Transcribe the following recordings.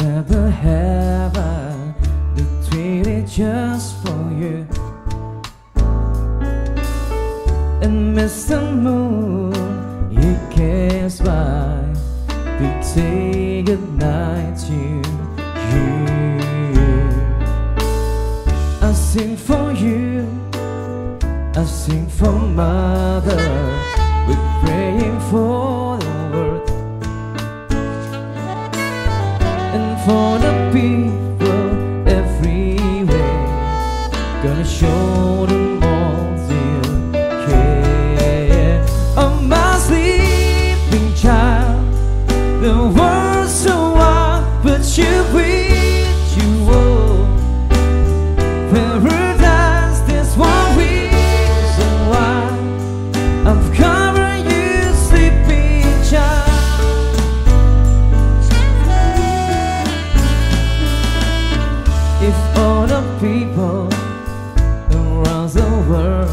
the heaven between it just for you. And Mr. Moon, he cares by to say goodnight to you. I sing for you, I sing for mother, we're praying for Gonna show them all you care. Oh, my sleeping child, the world's so wild, but you wish you would. Paradise, there's one reason why I've covering you, sleeping child. If all the people traveler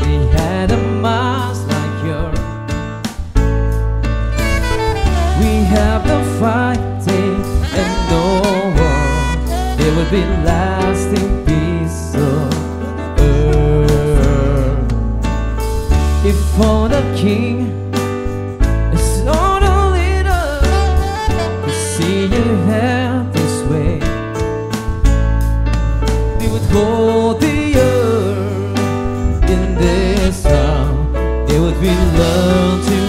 We had a mask like yours. We have the fighting and no war. There will be lasting peace on earth. If all the king is not a leader To see you have belong to